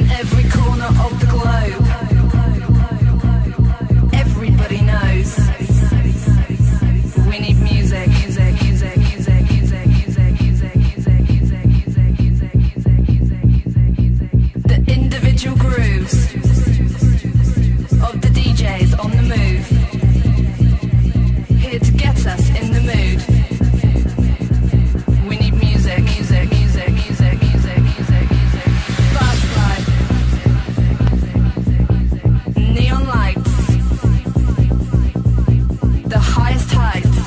in every corner of the globe. hypnotized